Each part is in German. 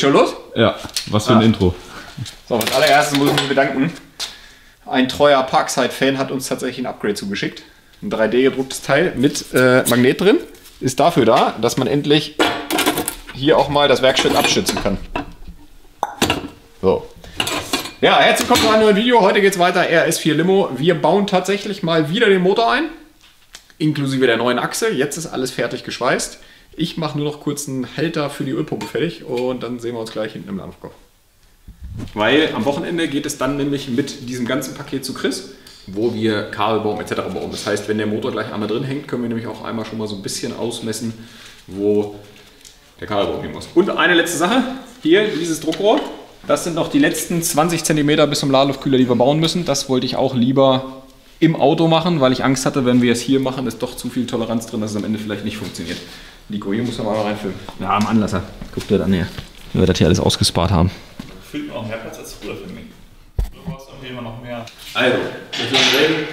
Schon los? Ja, was für ein Ah. Intro. So, als allererstes muss ich mich bedanken. Ein treuer Parkside-Fan hat uns tatsächlich ein Upgrade zugeschickt. Ein 3D-gedrucktes Teil mit äh, Magnet drin. Ist dafür da, dass man endlich hier auch mal das Werkstück abschützen kann. So. Ja, herzlich willkommen zu einem neuen Video. Heute geht es weiter, RS4 Limo. Wir bauen tatsächlich mal wieder den Motor ein. Inklusive der neuen Achse. Jetzt ist alles fertig geschweißt. Ich mache nur noch kurz einen Halter für die Ölpumpe fertig und dann sehen wir uns gleich hinten im Ladenverkauf. Weil am Wochenende geht es dann nämlich mit diesem ganzen Paket zu Chris, wo wir Kabelbaum etc. bauen. Das heißt, wenn der Motor gleich einmal drin hängt, können wir nämlich auch einmal schon mal so ein bisschen ausmessen, wo der Kabelbaum hin muss. Und eine letzte Sache, hier dieses Druckrohr. Das sind noch die letzten 20 cm bis zum Ladeluftkühler, die wir bauen müssen. Das wollte ich auch lieber im Auto machen, weil ich Angst hatte, wenn wir es hier machen, ist doch zu viel Toleranz drin, dass es am Ende vielleicht nicht funktioniert. Nico, hier muss man mal reinfilmen. Ja, am Anlasser. Guck dir das an hier. Wenn wir das hier alles ausgespart haben. Fühlt man auch mehr Platz als früher, finde ich. Du brauchst irgendwie immer noch mehr. Also, wir dürfen reden.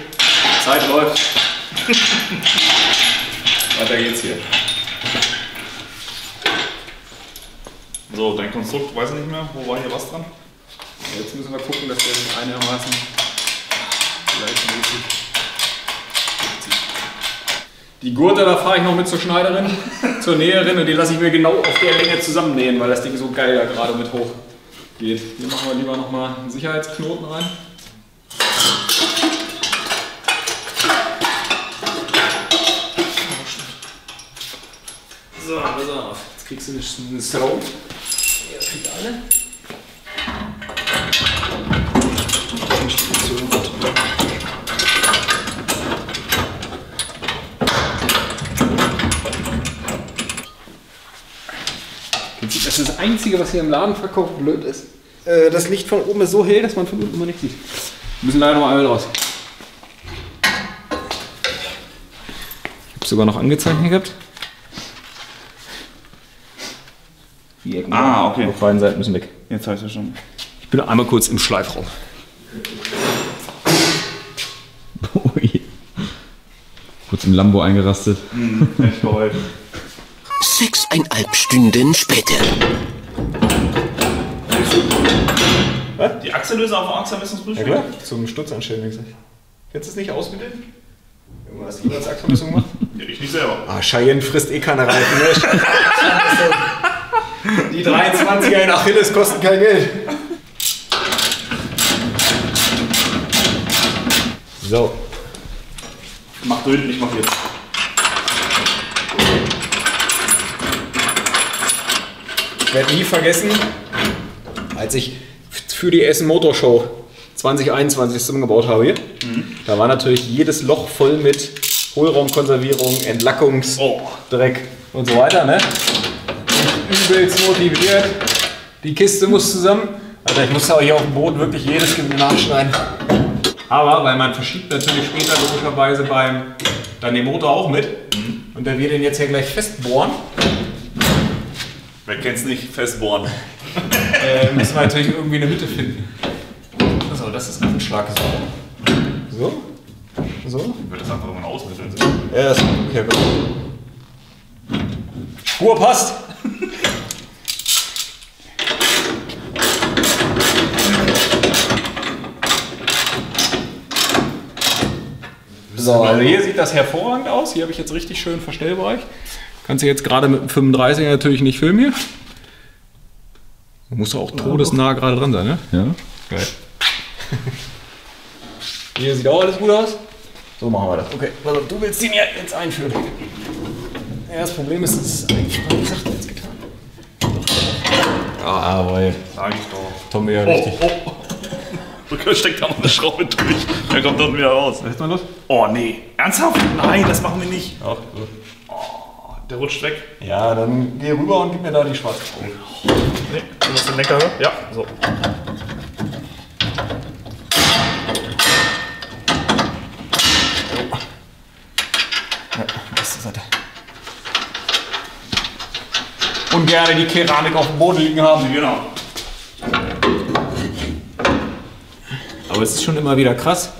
Zeit läuft. Weiter geht's hier. So, dein Konstrukt, weiß ich nicht mehr, wo war hier was dran? Jetzt müssen wir gucken, dass der sich einigermaßen gleichmäßig. Die Gurte, da fahre ich noch mit zur Schneiderin, zur Näherin und die lasse ich mir genau auf der Länge zusammennähen, weil das Ding so geil da gerade mit hoch geht. Hier machen wir lieber nochmal einen Sicherheitsknoten rein. So, pass auf. Jetzt kriegst du einen Strom. Hier kriegt alle. Das ist das Einzige, was hier im Laden verkauft blöd ist. Äh, Das Licht von oben ist so hell, dass man von unten immer nicht sieht. Wir müssen leider noch einmal raus. Ich habe sogar noch angezeichnet gehabt. Die Ecken Ah, okay. auf beiden Seiten müssen weg. Jetzt habe ich ja schon. Ich bin einmal kurz im Schleifraum. Ui. Kurz im Lambo eingerastet. Echt geholfen. Sechseinhalb Stunden später. Die Achsellöser auf dem Achsermessungsprüfung? Ja klar, zum Stutz anstellen, wie gesagt. Kennst du es nicht ausgebildet? Junge, hast du als gemacht? Ja, ich nicht selber. Ah, Cheyenne frisst eh keine Reifen, ne? Die 23er in Achilles kosten kein Geld. So. Mach du hinten, ich mach jetzt. Ich werde nie vergessen, als ich für die Essen Motor Show 2021 zusammengebaut habe hier, da war natürlich jedes Loch voll mit Hohlraumkonservierung, Entlackungsdreck und so weiter. Ne? Übelst motiviert. Die Kiste muss zusammen. Alter, ich musste auch hier auf dem Boden wirklich jedes Gewinde nachschneiden. Aber weil man verschiebt natürlich später logischerweise beim dann den Motor auch mit. Und da wir den jetzt hier gleich festbohren, Wer kennt's nicht? Festbohren. äh, müssen wir natürlich irgendwie eine Mitte finden. So, das ist Anschlag. So. So. So. Ich würde das einfach irgendwann ausmitteln. Ja, das okay, gut. Spur passt. So, also hier sieht das hervorragend aus. Hier habe ich jetzt richtig schön Verstellbereich. Kannst du jetzt gerade mit dem 35er natürlich nicht filmen hier. Muss auch todesnah gerade dran sein, ne? Ja. Geil. Hier sieht auch alles gut aus. So machen wir das. Okay, also du willst den ja jetzt einführen. Ja, das Problem ist, es ist einfacher gesagt als getan. Ah, weil Sag ich doch. Tommy ja Oh, richtig. oh. Du steckt da mal eine Schraube durch. Dann kommt das wieder raus. Jetzt mal los. Oh nee. Ernsthaft? Nein, das machen wir nicht. Ach, gut. Der rutscht weg. Ja, dann geh rüber und gib mir da die schwarze Schraube. Nee, du musst den Lenker hören. Ja, so. Beste Seite. Und gerne die Keramik auf dem Boden liegen haben. Genau. Aber es ist schon immer wieder krass,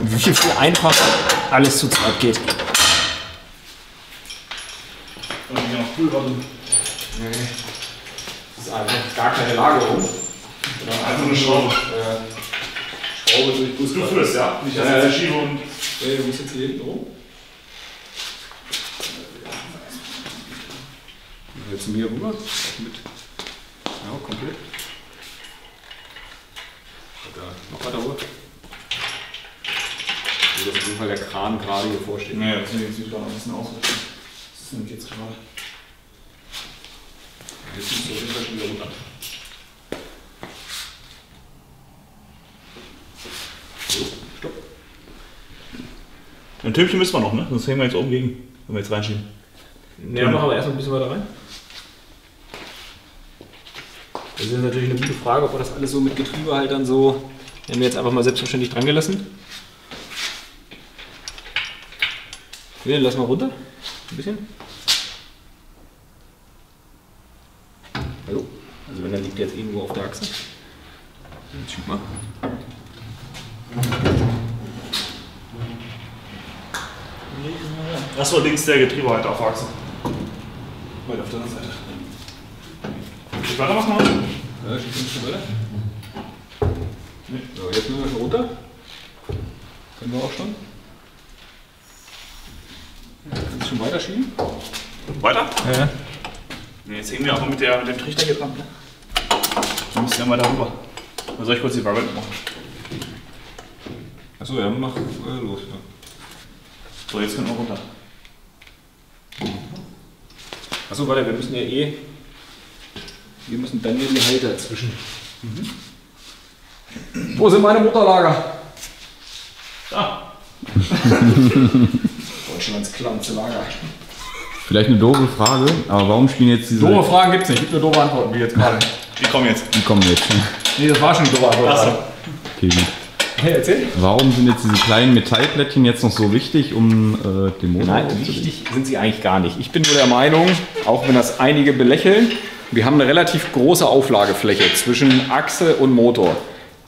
wie viel einfacher alles zu zweit geht. Pulver drin. Das ist einfach gar keine Lagerung. Einfach eine Schraube. Äh, Schraube durch Du führst, ja? Nicht, dass Ja, ich schiebe und. Nee, du musst jetzt hier hinten rum. Jetzt zu mir rüber. Mit. Ja, komplett. Da, noch weiter rüber. So, dass auf jeden Fall der Kran gerade hier vorsteht. Naja, das jetzt wieder ein bisschen ausrichten. Das ist nämlich jetzt gerade. Jetzt auf jeden Fall schon wieder runter. So, stopp. Ein Türmchen müssen wir noch, ne? Sonst hängen wir jetzt oben gegen, wenn wir jetzt reinschieben. Ja, machen wir erstmal ein bisschen weiter rein. Das ist natürlich eine gute Frage, ob wir das alles so mit Getriebehaltern so. Haben wir jetzt einfach mal selbstverständlich dran gelassen. Okay, lass mal runter. Ein bisschen. Hallo? Also wenn er liegt jetzt irgendwo auf der Achse. Jetzt schieb mal. Achso, links der Getriebehalter auf der Achse. Weiter auf der anderen Seite. Ich weitermachen heute? Ja, schieb ein bisschen weiter. So, jetzt müssen wir schon runter. Können wir auch schon. Kannst du schon weiterschieben? Weiter? Ja. Jetzt hängen wir aber mit, der, mit dem Trichter hier dran. Ne? Du musst ja mal darüber. Oder soll ich kurz die Variante machen? Achso, ja, mach äh, los. Ja. So, jetzt können wir runter. Achso, warte, wir müssen ja eh. Wir müssen dann hier die Halter dazwischen. Wo sind meine Motorlager? Da. Deutschlands kleinste Lager. Vielleicht eine doofe Frage, aber warum spielen jetzt diese. Doofe Fragen gibt's nicht, gibt nur doofe Antworten, wie jetzt gerade. Die kommen jetzt. Die kommen jetzt. Nee, das war schon Antwort. Achso. Okay, gut. Hey, erzähl. Warum sind jetzt diese kleinen Metallplättchen jetzt noch so wichtig, um äh, den Motor Nein, wichtig sind sie eigentlich gar nicht. Ich bin nur der Meinung, auch wenn das einige belächeln, wir haben eine relativ große Auflagefläche zwischen Achse und Motor.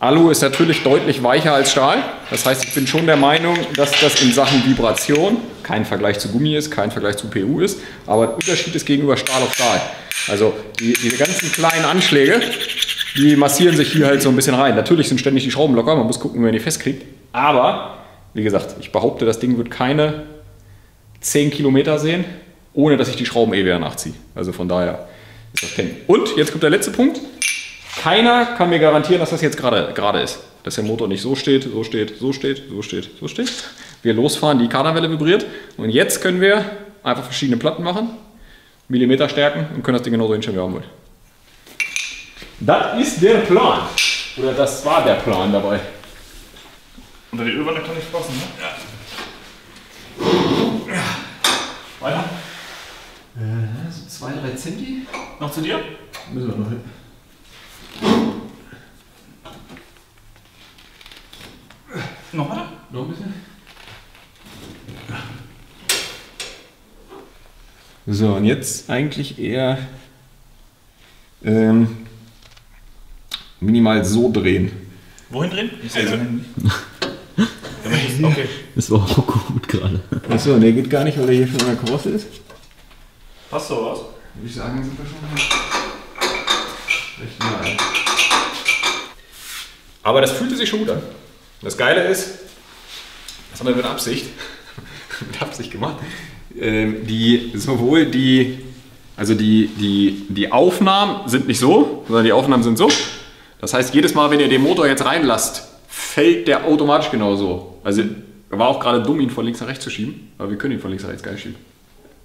Alu ist natürlich deutlich weicher als Stahl. Das heißt, ich bin schon der Meinung, dass das in Sachen Vibration kein Vergleich zu Gummi ist, kein Vergleich zu PU ist, aber ein Unterschied ist gegenüber Stahl auf Stahl. Also die, diese ganzen kleinen Anschläge, die massieren sich hier halt so ein bisschen rein. Natürlich sind ständig die Schrauben locker, man muss gucken, wie man die festkriegt. Aber, wie gesagt, ich behaupte, das Ding wird keine 10 Kilometer sehen, ohne dass ich die Schrauben eh wieder nachziehe. Also von daher ist das Peng. Und jetzt kommt der letzte Punkt. Keiner kann mir garantieren, dass das jetzt gerade gerade ist. Dass der Motor nicht so steht, so steht, so steht, so steht, so steht. Wir losfahren, die Kardanwelle vibriert. Und jetzt können wir einfach verschiedene Platten machen, Millimeter stärken und können das Ding genauso hinstellen, wie wir haben wollen. Das ist der Plan. Oder das war der Plan dabei. Unter die Ölwanne kann nicht passen, ne? Ja. Weiter? So 2, 3 Centi. Noch zu dir? Müssen wir noch hin. Noch weiter? Noch ein bisschen. So, und jetzt eigentlich eher ähm, minimal so drehen. Wohin drehen? Ich sehe also. Okay. Das war auch gut gerade. Achso, der geht gar nicht, weil er hier schon an der Karosse ist. Passt so was? Würde ich sagen, sind wir schon recht nahe. Aber das fühlte sich schon gut an. Das Geile ist, das haben wir mit Absicht, mit Absicht gemacht, ähm, die, sowohl die, also die, die, die Aufnahmen sind nicht so, sondern die Aufnahmen sind so. Das heißt, jedes Mal, wenn ihr den Motor jetzt reinlasst, fällt der automatisch genauso. Also war auch gerade dumm, ihn von links nach rechts zu schieben, aber wir können ihn von links nach rechts gar nicht schieben.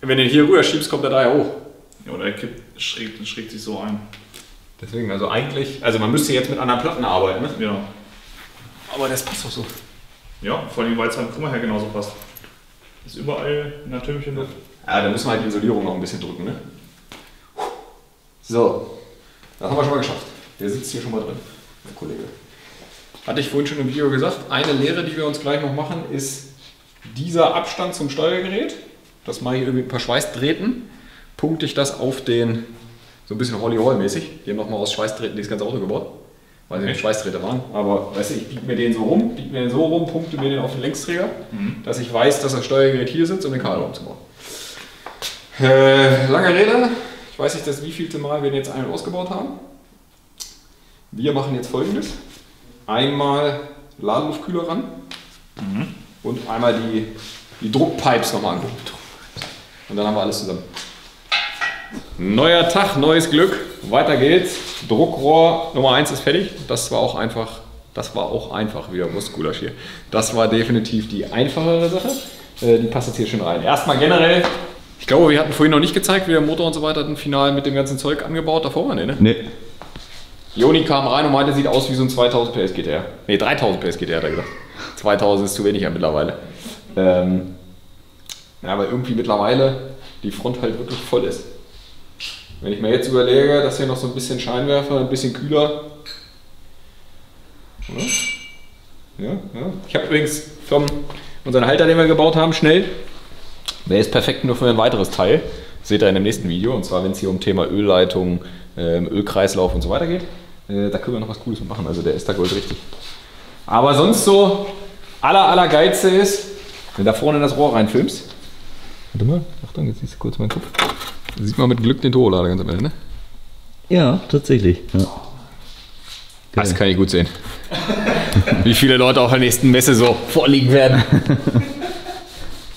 Wenn du ihn hier rüber schiebst, kommt er daher hoch. Ja, oder er kippt, schrägt, schrägt sich so ein. Deswegen, also eigentlich, also man müsste jetzt mit anderen Platten arbeiten, ne? Ja. Aber das passt doch so. Ja, vor allem, weil es halt, guck mal her, genauso passt. Ist überall in der Türmchen Luft. Ja, da müssen wir halt die Isolierung noch ein bisschen drücken, ne? So, das haben wir schon mal geschafft. Der sitzt hier schon mal drin, der Kollege. Hatte ich vorhin schon im Video gesagt, eine Lehre, die wir uns gleich noch machen, ist dieser Abstand zum Steuergerät. Das mache ich irgendwie mit ein paar Schweißdrähten. Punkte ich das auf den, so ein bisschen Holly Hall mäßig. Die haben nochmal aus Schweißdrähten das ganze Auto gebaut. Weil sie nicht Schweißdrähte waren. Aber weißt du, ich biege mir den so rum, biege mir den so rum, punkte mir den auf den Längsträger, dass ich weiß, dass das Steuergerät hier sitzt, um den Kabel umzubauen. Äh, lange Rede. Ich weiß nicht, das wievielte Mal wir den jetzt ein- und ausgebaut haben. Wir machen jetzt folgendes. Einmal Ladeluftkühler ran und einmal die, die Druckpipes nochmal angucken. Und dann haben wir alles zusammen. Neuer Tag, neues Glück. Weiter geht's. Druckrohr Nummer 1 ist fertig. Das war auch einfach, das war auch einfach wieder Wurstgulasch hier. Das war definitiv die einfachere Sache. Äh, die passt jetzt hier schön rein. Erstmal generell, ich glaube, wir hatten vorhin noch nicht gezeigt, wie der Motor und so weiter dann final mit dem ganzen Zeug angebaut davor war. Nee, ne? Nee. Joni kam rein und meinte, sieht aus wie so ein 2000 PS GTR. Ne, 3000 PS GTR hat er gesagt. 2000 ist zu wenig ja mittlerweile. Ähm, ja, aber irgendwie mittlerweile die Front halt wirklich voll ist. Wenn ich mir jetzt überlege, dass hier noch so ein bisschen Scheinwerfer, ein bisschen kühler. Oder? Ja, ja. Ich habe übrigens vom unseren Halter, den wir gebaut haben, schnell. Der ist perfekt nur für ein weiteres Teil. Seht ihr in dem nächsten Video. Und zwar, wenn es hier um Thema Ölleitung, ähm, Ölkreislauf und so weiter geht. Äh, da können wir noch was Cooles mitmachen. Also der ist da Gold richtig. Aber sonst so, aller, aller geilste ist, wenn du da vorne in das Rohr reinfilmst. Warte mal, Achtung, jetzt siehst du kurz meinen Kopf. Da sieht man mit Glück den Turbolader ganz am Ende, ne? Ja, tatsächlich. Ja. Das kann ich gut sehen. Wie viele Leute auf der nächsten Messe so vorliegen werden.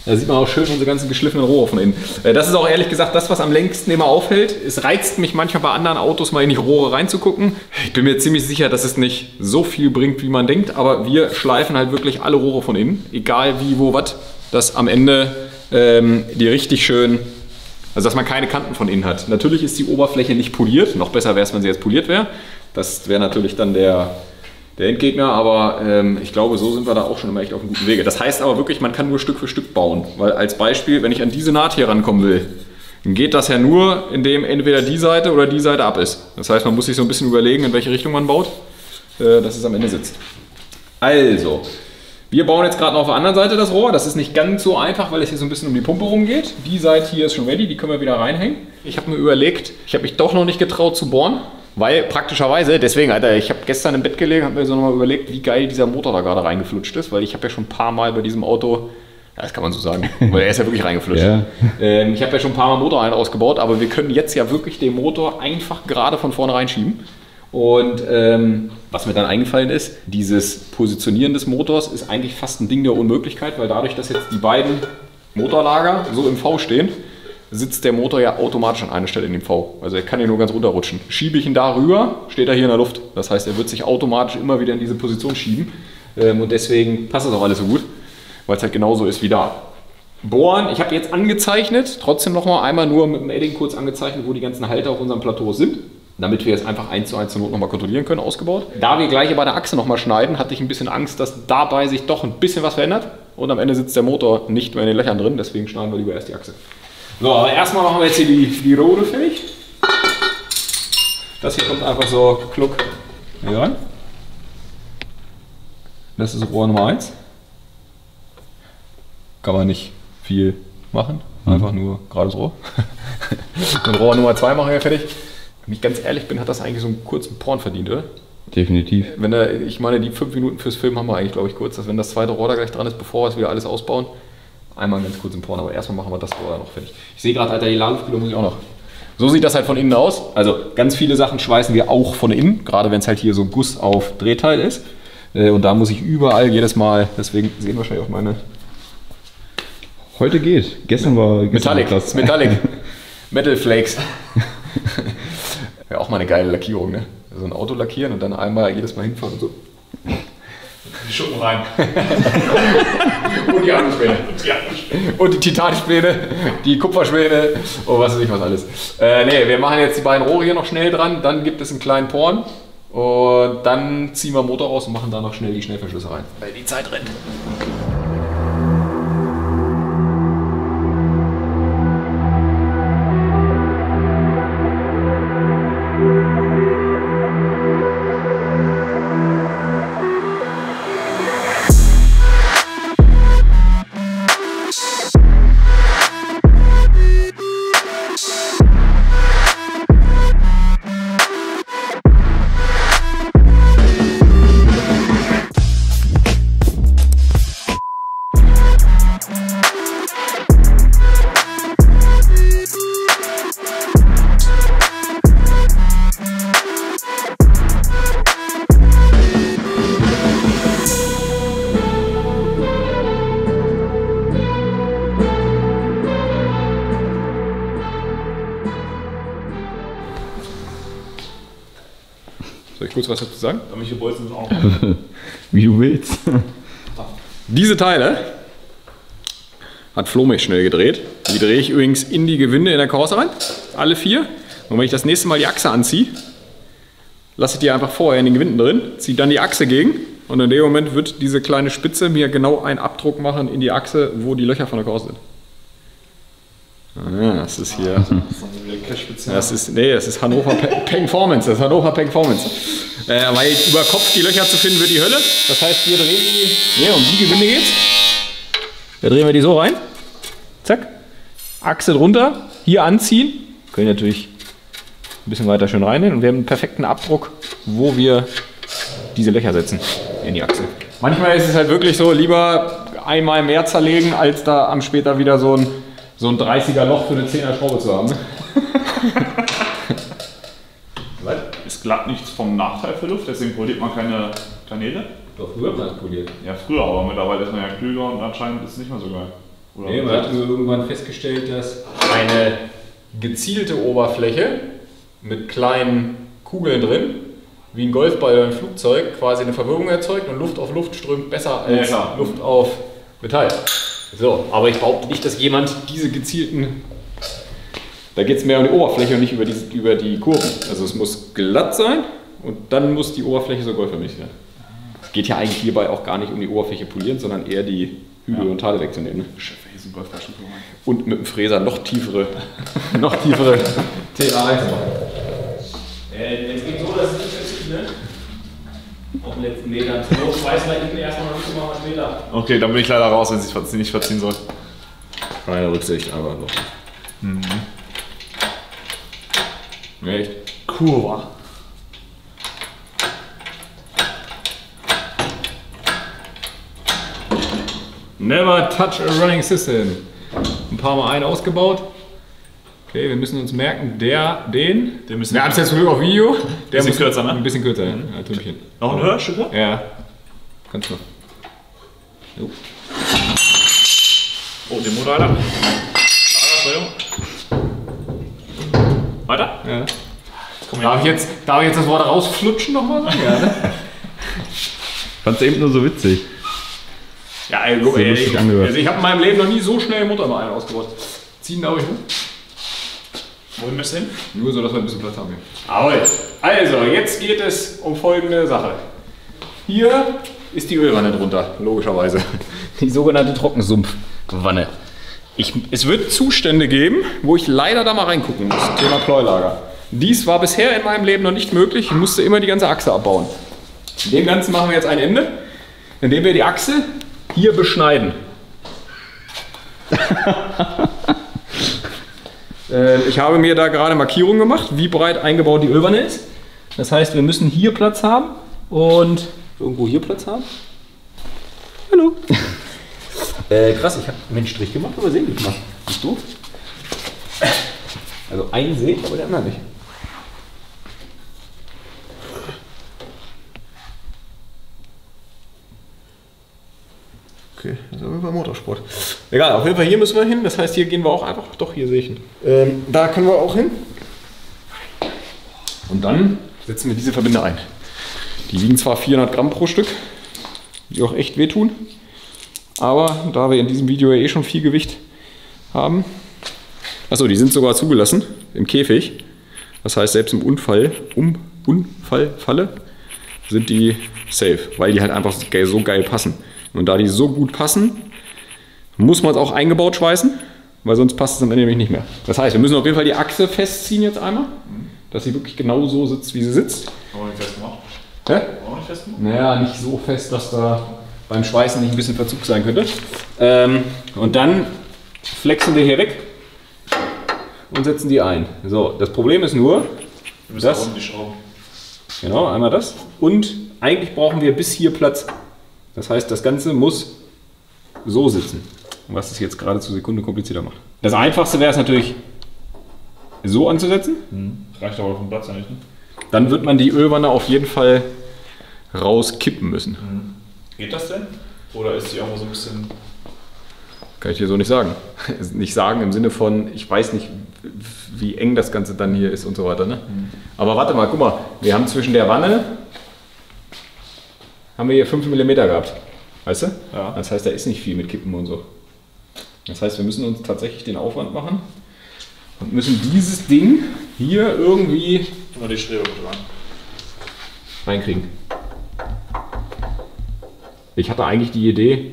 Da sieht man auch schön unsere ganzen geschliffenen Rohre von innen. Äh, Das ist auch ehrlich gesagt das, was am längsten immer auffällt. Es reizt mich manchmal bei anderen Autos mal in die Rohre reinzugucken. Ich bin mir ziemlich sicher, dass es nicht so viel bringt, wie man denkt, aber wir schleifen halt wirklich alle Rohre von innen, egal wie, wo, was, dass am Ende ähm, die richtig schön also dass man keine Kanten von innen hat. Natürlich ist die Oberfläche nicht poliert. Noch besser wäre es, wenn sie jetzt poliert wäre. Das wäre natürlich dann der, der Endgegner. Aber ähm, ich glaube, so sind wir da auch schon immer echt auf einem guten Wege. Das heißt aber wirklich, man kann nur Stück für Stück bauen. Weil als Beispiel, wenn ich an diese Naht hier rankommen will, dann geht das ja nur, indem entweder die Seite oder die Seite ab ist. Das heißt, man muss sich so ein bisschen überlegen, in welche Richtung man baut, äh, dass es am Ende sitzt. Also, wir bauen jetzt gerade noch auf der anderen Seite das Rohr. Das ist nicht ganz so einfach, weil es hier so ein bisschen um die Pumpe rumgeht. Die Seite hier ist schon ready, die können wir wieder reinhängen. Ich habe mir überlegt, ich habe mich doch noch nicht getraut zu bohren, weil praktischerweise, deswegen, Alter, ich habe gestern im Bett gelegen, habe mir so nochmal überlegt, wie geil dieser Motor da gerade reingeflutscht ist, weil ich habe ja schon ein paar Mal bei diesem Auto, das kann man so sagen, weil er ist ja wirklich reingeflutscht. Ja. Ähm, ich habe ja schon ein paar Mal Motor ein- ausgebaut, aber wir können jetzt ja wirklich den Motor einfach gerade von vorne reinschieben. Und ähm, was mir dann eingefallen ist, dieses Positionieren des Motors ist eigentlich fast ein Ding der Unmöglichkeit, weil dadurch, dass jetzt die beiden Motorlager so im V stehen, sitzt der Motor ja automatisch an einer Stelle in dem V. Also er kann ja nur ganz runterrutschen. Schiebe ich ihn da rüber, steht er hier in der Luft. Das heißt, er wird sich automatisch immer wieder in diese Position schieben. Ähm, und deswegen passt das auch alles so gut, weil es halt genauso ist wie da. Bohren, ich habe jetzt angezeichnet, trotzdem nochmal einmal nur mit dem Edding kurz angezeichnet, wo die ganzen Halter auf unserem Plateau sind, damit wir jetzt einfach eins zu eins zur Not nochmal kontrollieren können, ausgebaut. Da wir gleich bei der Achse nochmal schneiden, hatte ich ein bisschen Angst, dass dabei sich doch ein bisschen was verändert und am Ende sitzt der Motor nicht mehr in den Löchern drin, deswegen schneiden wir lieber erst die Achse. So, aber erstmal machen wir jetzt hier die, die Rohre fertig. Das hier kommt einfach so kluck hier rein. Das ist Rohr Nummer 1 kann man nicht viel machen. Einfach nur gerades Rohr. Und Rohr Nummer 2 machen wir fertig. Wenn ich ganz ehrlich bin, hat das eigentlich so einen kurzen Porn verdient, oder? Definitiv. Wenn da, ich meine, die fünf Minuten fürs Film haben wir eigentlich, glaube ich, kurz, dass wenn das zweite Rohr da gleich dran ist, bevor wir es wieder alles ausbauen, einmal ganz kurz im Porn, aber erstmal machen wir das Rohr noch fertig. Ich sehe gerade, Alter, die Ladeluftkühlung muss ich auch noch. So sieht das halt von innen aus. Also ganz viele Sachen schweißen wir auch von innen, gerade wenn es halt hier so Guss auf Drehteil ist. Äh, Und da muss ich überall jedes Mal, deswegen sehen wahrscheinlich auch meine Heute geht. Gestern war gestern Metallic, war. Metallic. Metal Flakes. ja, auch mal eine geile Lackierung, ne? So ein Auto lackieren und dann einmal jedes Mal hinfahren und so. Die Schuppen rein. Und die Aluspäne. Und die Titanspäne, die Kupferspäne und was weiß ich was alles. Äh, nee, wir machen jetzt die beiden Rohre hier noch schnell dran, dann gibt es einen kleinen Porn und dann ziehen wir den Motor raus und machen da noch schnell die Schnellverschlüsse rein. Weil die Zeit rennt. Kurz was dazu sagen? Welche Bolzen auch. Wie du willst. Diese Teile hat Flo mich schnell gedreht. Die drehe ich übrigens in die Gewinde in der Korse rein. Alle vier. Und wenn ich das nächste Mal die Achse anziehe, lasse ich die einfach vorher in den Gewinden drin, ziehe dann die Achse gegen und in dem Moment wird diese kleine Spitze mir genau einen Abdruck machen in die Achse, wo die Löcher von der Korse sind. Ah, das ist hier. Das ist, nee, das ist Hannover Pe- Performance. Das ist Hannover Performance. Äh, weil über Kopf die Löcher zu finden wird die Hölle. Das heißt, wir drehen die. Nee, um die Gewinde geht's. Da drehen wir die so rein. Zack. Achse drunter. Hier anziehen. Können natürlich ein bisschen weiter schön rein und wir haben einen perfekten Abdruck, wo wir diese Löcher setzen in die Achse. Manchmal ist es halt wirklich so, lieber einmal mehr zerlegen, als da am später wieder so ein, so ein 30er Loch für eine 10er Schraube zu haben. Glatt nichts vom Nachteil für Luft, deswegen poliert man keine Kanäle. Doch, früher hat man das poliert. Ja, früher, aber mittlerweile ist man ja klüger und anscheinend ist es nicht mehr so geil. Oder? Nee, man hat irgendwann festgestellt, dass eine gezielte Oberfläche mit kleinen Kugeln drin, wie ein Golfball oder ein Flugzeug, quasi eine Verwirrung erzeugt und Luft auf Luft strömt besser als Ja. Luft auf Metall. So, aber ich behaupte nicht, dass jemand diese gezielten. Da geht es mehr um die Oberfläche und nicht über die, über die Kurven. Also es muss glatt sein und dann muss die Oberfläche so golförmig sein. Es geht ja eigentlich hierbei auch gar nicht um die Oberfläche polieren, sondern eher die Hügel und Tale wegzunehmen. Ne? Und mit dem Fräser noch tiefere, noch tiefere TA machen. Äh, es geht so, dass es nicht verzieht, ne? Auf den letzten Metern. So wir hinten erstmal noch nicht machen wir später. Okay, dann bin ich leider raus, wenn es sich nicht verziehen soll. Keine Rücksicht, aber noch. Mhm. Echt? Kurva. Never touch a running system. Ein paar Mal ein ausgebaut. Okay, wir müssen uns merken, der, den. Den müssen wir haben es jetzt zum Glück auf Video. Der Bisschen kürzer, ne? Ein bisschen kürzer, ja. ja Tümpchen. Noch ein Hörstück? Ja. Kannst noch. Jo. Oh, den Motor, Alter. Lager, Entschuldigung. Weiter? Ja. Darf ich, jetzt, darf ich jetzt das Wort rausflutschen nochmal sagen? Ja, ne? Fand's eben nur so witzig. ja ey, guck, ey, ich, also ich habe in meinem Leben noch nie so schnell Mutter mal einen ausgebaut. Ziehen darf ich hoch. Wohin müsst ihr hin? Nur so, dass wir ein bisschen Platz haben hier. Ahoi. Also, jetzt geht es um folgende Sache. Hier ist die Ölwanne drunter, logischerweise. Die sogenannte Trockensumpfwanne. Ich, es wird Zustände geben, wo ich leider da mal reingucken muss. Thema Pleulager. Dies war bisher in meinem Leben noch nicht möglich. Ich musste immer die ganze Achse abbauen. Dem Ganzen machen wir jetzt ein Ende, indem wir die Achse hier beschneiden. Äh, ich habe mir da gerade Markierungen gemacht, wie breit eingebaut die Ölwanne ist. Das heißt, wir müssen hier Platz haben und irgendwo hier Platz haben. Hallo. äh, krass, ich habe einen Strich gemacht, aber sehen nicht gemacht. Siehst du? Also einen sehe ich, aber der andere nicht. Okay, das ist auf jeden Fall Motorsport. Egal, auf jeden Fall hier müssen wir hin. Das heißt, hier gehen wir auch einfach. Doch, hier sehe ich ihn. Ähm, da können wir auch hin. Und dann setzen wir diese Verbinder ein. Die wiegen zwar 400 Gramm pro Stück, die auch echt wehtun. Aber da wir in diesem Video ja eh schon viel Gewicht haben. Achso, die sind sogar zugelassen im Käfig. Das heißt, selbst im Unfall, um Unfallfalle sind die safe, weil die halt einfach so geil, passen. Und da die so gut passen, muss man es auch eingebaut schweißen, weil sonst passt es am Ende nämlich nicht mehr. Das heißt, wir müssen auf jeden Fall die Achse festziehen jetzt einmal, dass sie wirklich genau so sitzt, wie sie sitzt. Haben wir nicht festgemacht? Ja? Wir nicht festgemacht? Naja, nicht so fest, dass da beim Schweißen nicht ein bisschen Verzug sein könnte. Ähm, und dann flexen wir hier weg und setzen die ein. So, das Problem ist nur, Wir müssen Das? auch unten die Schrauben. genau, einmal das. Und eigentlich brauchen wir bis hier Platz. Das heißt, das Ganze muss so sitzen. Was es jetzt gerade zur Sekunde komplizierter macht. Das Einfachste wäre es natürlich, so anzusetzen. Reicht aber vom Platz nicht, ne? Dann wird man die Ölwanne auf jeden Fall rauskippen müssen. Geht das denn? Oder ist die irgendwo so ein bisschen. Kann ich dir so nicht sagen. Nicht sagen im Sinne von, ich weiß nicht, wie eng das Ganze dann hier ist und so weiter. Ne? Aber warte mal, guck mal, wir haben zwischen der Wanne, haben wir hier 5 mm gehabt. Weißt du? Ja. Das heißt, da ist nicht viel mit Kippen und so. Das heißt, wir müssen uns tatsächlich den Aufwand machen und müssen dieses Ding hier irgendwie Nur die Strebe rein. reinkriegen. Ich hatte eigentlich die Idee,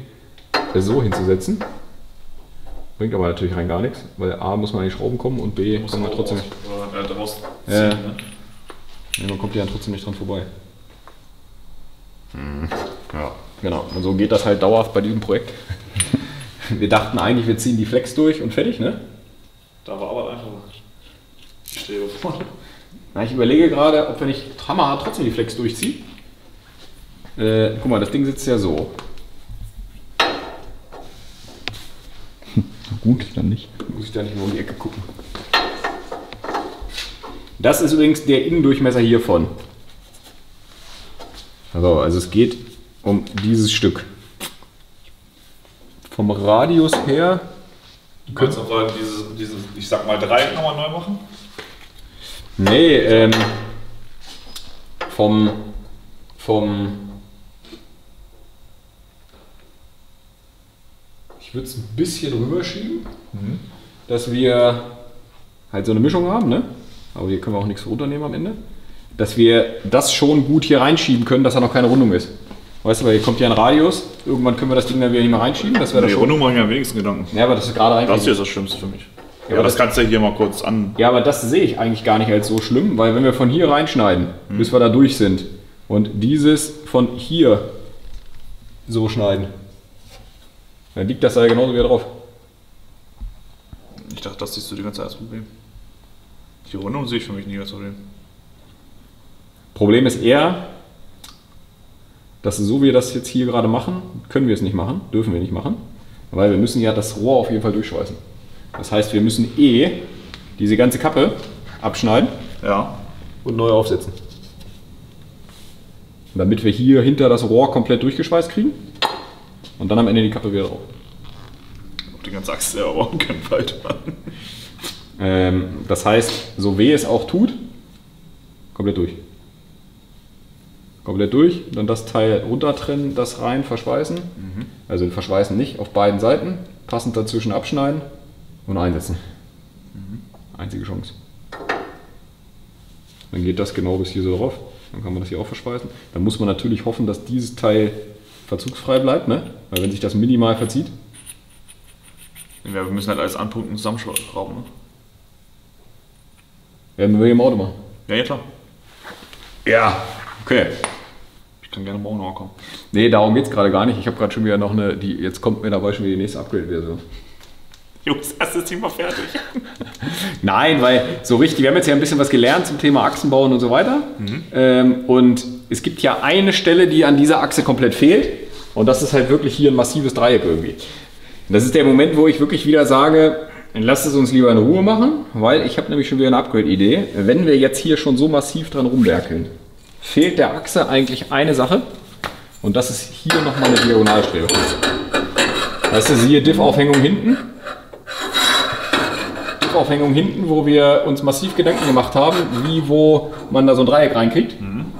es so hinzusetzen. Bringt aber natürlich rein gar nichts, weil A muss man an die Schrauben kommen und B muss man trotzdem nicht. Äh, daraus Ja. ziehen, ne? Ja, man kommt ja dann trotzdem nicht dran vorbei. Ja, genau. Und so geht das halt dauerhaft bei diesem Projekt. Wir dachten eigentlich, wir ziehen die Flex durch und fertig, ne? Da war aber einfacher. Die Strebe vorne. Na, ich überlege gerade, ob wir nicht hammerhart trotzdem die Flex durchziehen. Äh, guck mal, das Ding sitzt ja so. Gut, dann nicht. Muss ich da nicht nur um die Ecke gucken. Das ist übrigens der Innendurchmesser hiervon. Also, also es geht um dieses Stück. Vom Radius her. Du kannst auch sagen, dieses, dieses, ich sag mal, Dreieck nochmal neu machen. Nee, ähm, vom, vom, ich würde es ein bisschen rüberschieben, dass wir halt so eine Mischung haben, ne? Aber hier können wir auch nichts runternehmen am Ende. Dass wir das schon gut hier reinschieben können, dass da noch keine Rundung ist. Weißt du, weil hier kommt ja ein Radius. Irgendwann können wir das Ding dann wieder nicht mehr reinschieben. Das wäre Die das. Rundung mache ich mir am wenigsten Gedanken. Ja, aber das ist gerade Das hier reinkriegen. ist das Schlimmste für mich. Ja, aber das das- kannst du hier mal kurz an. Ja, aber das sehe ich eigentlich gar nicht als so schlimm, weil wenn wir von hier reinschneiden, bis wir da durch sind und dieses von hier so schneiden, dann liegt das da ja genauso wieder drauf. Ich dachte, das siehst du die ganze Zeit als Problem. Die Rundung sehe ich für mich nie als Problem. Problem ist eher, dass so wie wir das jetzt hier gerade machen, können wir es nicht machen, dürfen wir nicht machen, weil wir müssen ja das Rohr auf jeden Fall durchschweißen. Das heißt, wir müssen eh diese ganze Kappe abschneiden Ja. und neu aufsetzen. Damit wir hier hinter das Rohr komplett durchgeschweißt kriegen und dann am Ende die Kappe wieder drauf. Auf die ganze Achse der Ohren können weiter. Ähm, das heißt, so weh es auch tut, komplett durch. Komplett durch, dann das Teil runtertrennen, das rein verschweißen. Also verschweißen nicht, auf beiden Seiten, passend dazwischen abschneiden und einsetzen. Einzige Chance. Dann geht das genau bis hier so drauf. Dann kann man das hier auch verschweißen. Dann muss man natürlich hoffen, dass dieses Teil verzugsfrei bleibt, ne? Weil wenn sich das minimal verzieht, Ja, wir müssen halt alles anpunkten und zusammenschrauben. Ne? werden wir hier im Auto machen. Ja, ja, klar. Ja, okay. Ich kann gerne morgen noch kommen. Nee, darum geht es gerade gar nicht. Ich habe gerade schon wieder noch eine, die, jetzt kommt mir dabei schon wieder die nächste Upgrade-Version. Jungs, erstes Thema fertig. Nein, weil so richtig, wir haben jetzt ja ein bisschen was gelernt zum Thema Achsenbauen und so weiter. Ähm, und es gibt ja eine Stelle, die an dieser Achse komplett fehlt. Und das ist halt wirklich hier ein massives Dreieck irgendwie. Und das ist der Moment, wo ich wirklich wieder sage, lasst es uns lieber in Ruhe machen, weil ich habe nämlich schon wieder eine Upgrade-Idee. Wenn wir jetzt hier schon so massiv dran rumwerkeln, fehlt der Achse eigentlich eine Sache. Und das ist hier nochmal eine Diagonalstrebe. Weißt du, siehe Diff-Aufhängung hinten. Aufhängung hinten, wo wir uns massiv Gedanken gemacht haben, wie wo man da so ein Dreieck reinkriegt.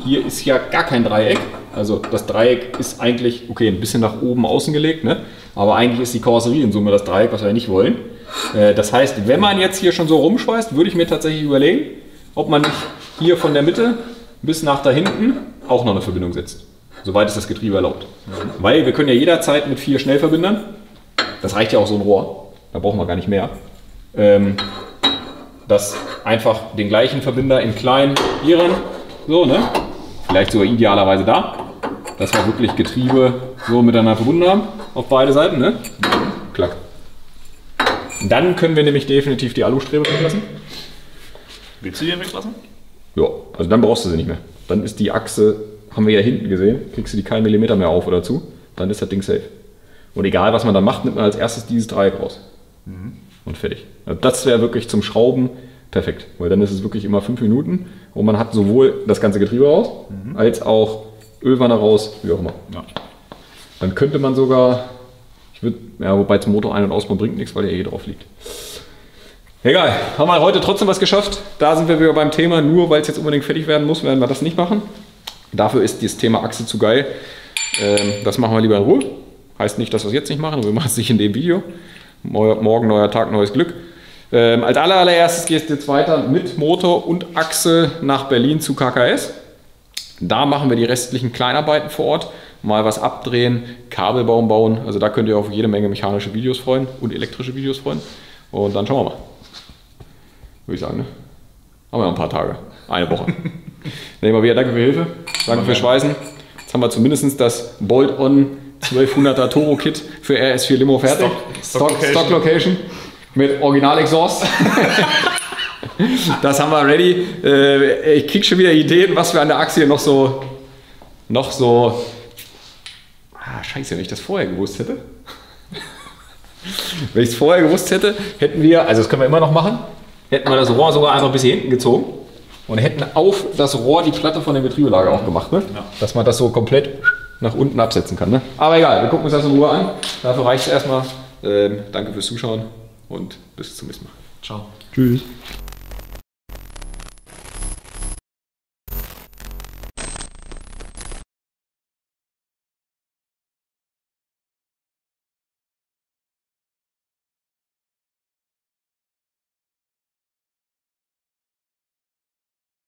Hier ist ja gar kein Dreieck. Also das Dreieck ist eigentlich, okay, ein bisschen nach oben außen gelegt, ne? aber eigentlich ist die Karosserie in Summe das Dreieck, was wir nicht wollen. Äh, Das heißt, wenn man jetzt hier schon so rumschweißt, würde ich mir tatsächlich überlegen, ob man nicht hier von der Mitte bis nach da hinten auch noch eine Verbindung setzt. Soweit es das Getriebe erlaubt. Weil wir können ja jederzeit mit vier Schnellverbindern, das reicht ja auch so ein Rohr, da brauchen wir gar nicht mehr, ähm, das einfach den gleichen Verbinder in klein ran, so, ne? Vielleicht sogar idealerweise da, dass wir wirklich Getriebe so miteinander verbunden haben, auf beide Seiten, ne? Klack. Dann können wir nämlich definitiv die Alustrebe weglassen. Willst du die weglassen? Ja, also dann brauchst du sie nicht mehr. Dann ist die Achse, haben wir ja hinten gesehen, kriegst du die keinen Millimeter mehr auf oder zu, dann ist das Ding safe. Und egal, was man dann macht, nimmt man als erstes dieses Dreieck raus. Und fertig. Also das wäre wirklich zum Schrauben perfekt, weil dann ist es wirklich immer fünf Minuten und man hat sowohl das ganze Getriebe raus, als auch Ölwanne raus, wie auch immer. Ja. Dann könnte man sogar, ich würde, ja, wobei zum Motor ein- und ausbauen bringt nichts, weil der eh drauf liegt. Egal, haben wir heute trotzdem was geschafft. Da sind wir wieder beim Thema. Nur weil es jetzt unbedingt fertig werden muss, werden wir das nicht machen. Dafür ist das Thema Achse zu geil. Ähm, das machen wir lieber in Ruhe. Heißt nicht, dass wir es jetzt nicht machen, aber wir machen es nicht in dem Video. Morgen, neuer Tag, neues Glück. Ähm, als aller- allererstes geht es jetzt weiter mit Motor und Achse nach Berlin zu KKS. Da machen wir die restlichen Kleinarbeiten vor Ort. Mal was abdrehen, Kabelbaum bauen. Also da könnt ihr auf jede Menge mechanische Videos freuen und elektrische Videos freuen. Und dann schauen wir mal. Würde ich sagen, ne? Haben wir noch ein paar Tage. Eine Woche. Nehmen wir wieder. Danke für die Hilfe. Danke fürs Schweißen. Jetzt haben wir zumindest das Bolt-On 1200er Turbo-Kit für RS4 Limo fertig. Stock- Stock Location. Stock Location mit Original-Exhaust. Das haben wir ready. Äh, ich krieg schon wieder Ideen, was wir an der Achse noch so. noch so. Ah, scheiße, wenn ich das vorher gewusst hätte. wenn ich es vorher gewusst hätte, hätten wir, also das können wir immer noch machen, hätten wir das Rohr sogar einfach bis hier hinten gezogen und hätten auf das Rohr die Platte von dem Getriebelager auch gemacht, ne? Dass man das so komplett nach unten absetzen kann. Ne? Aber egal, wir gucken uns das in Ruhe an. Dafür reicht es erstmal. Ähm, danke fürs Zuschauen und bis zum nächsten Mal. Ciao. Tschüss.